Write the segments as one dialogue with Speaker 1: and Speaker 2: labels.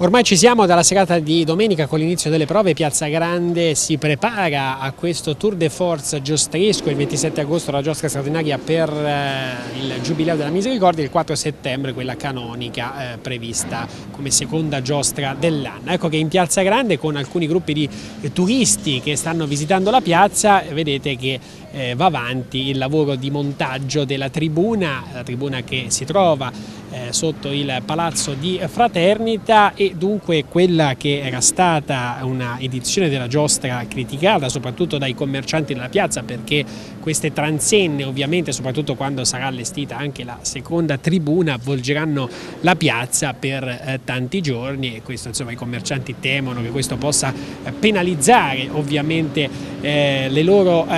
Speaker 1: Ormai ci siamo dalla serata di domenica con l'inizio delle prove, Piazza Grande si prepara a questo Tour de Force giostresco, il 27 agosto la giostra straordinaria per eh, il Giubileo della Misericordia, il 4 settembre quella canonica eh, prevista come seconda giostra dell'anno. Ecco che in Piazza Grande con alcuni gruppi di turisti che stanno visitando la piazza vedete che eh, va avanti il lavoro di montaggio della tribuna, la tribuna che si trova eh, sotto il palazzo di Fraternita e dunque quella che era stata una edizione della giostra criticata soprattutto dai commercianti della piazza perché queste transenne ovviamente soprattutto quando sarà allestita anche la seconda tribuna avvolgeranno la piazza per eh, tanti giorni e questo insomma i commercianti temono che questo possa eh, penalizzare ovviamente eh, le loro eh,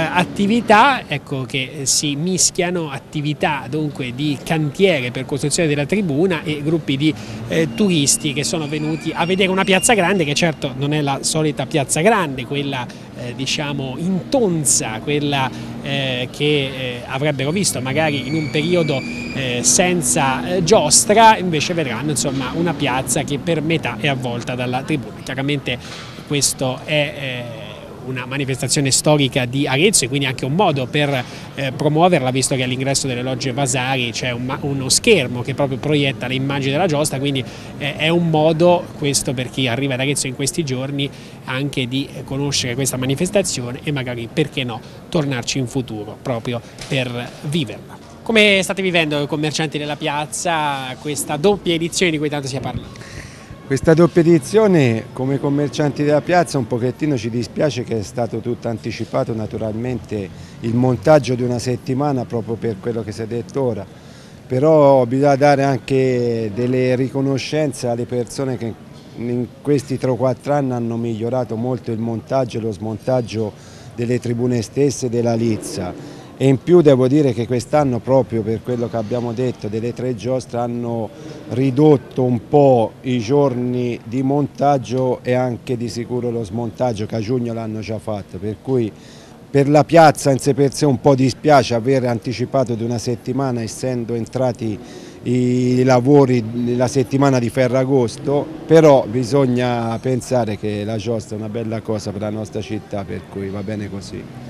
Speaker 1: attività ecco che si mischiano attività dunque di cantiere per costruzione della tribuna e gruppi di eh, turisti che sono venuti a vedere una piazza grande che certo non è la solita piazza grande, quella eh, diciamo intonza, quella eh, che eh, avrebbero visto magari in un periodo eh, senza eh, giostra, invece vedranno insomma una piazza che per metà è avvolta dalla tribuna. Chiaramente questo è una manifestazione storica di Arezzo e quindi anche un modo per eh, promuoverla visto che all'ingresso delle logge Vasari c'è un, uno schermo che proprio proietta le immagini della giostra quindi eh, è un modo questo per chi arriva ad Arezzo in questi giorni anche di conoscere questa manifestazione e magari perché no tornarci in futuro proprio per viverla. Come state vivendo commercianti della piazza questa doppia edizione di cui tanto si è parlato?
Speaker 2: Questa doppia edizione come commercianti della piazza un pochettino ci dispiace che è stato tutto anticipato naturalmente il montaggio di una settimana proprio per quello che si è detto ora, però bisogna dare anche delle riconoscenze alle persone che in questi 3-4 anni hanno migliorato molto il montaggio e lo smontaggio delle tribune stesse della Lizza e in più devo dire che quest'anno proprio per quello che abbiamo detto delle tre giostre hanno ridotto un po' i giorni di montaggio e anche di sicuro lo smontaggio che a giugno l'hanno già fatto per cui per la piazza in sé per sé un po' dispiace aver anticipato di una settimana essendo entrati i lavori la settimana di Ferragosto, però bisogna pensare che la giostra è una bella cosa per la nostra città, per cui va bene così.